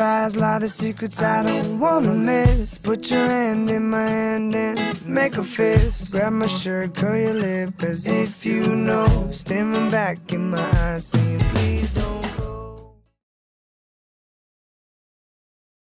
eyes lie the secrets I don't wanna miss. Put your hand in my hand and make a fist. Grab my shirt, curl your lip as if you know. Staring back in my eyes, saying.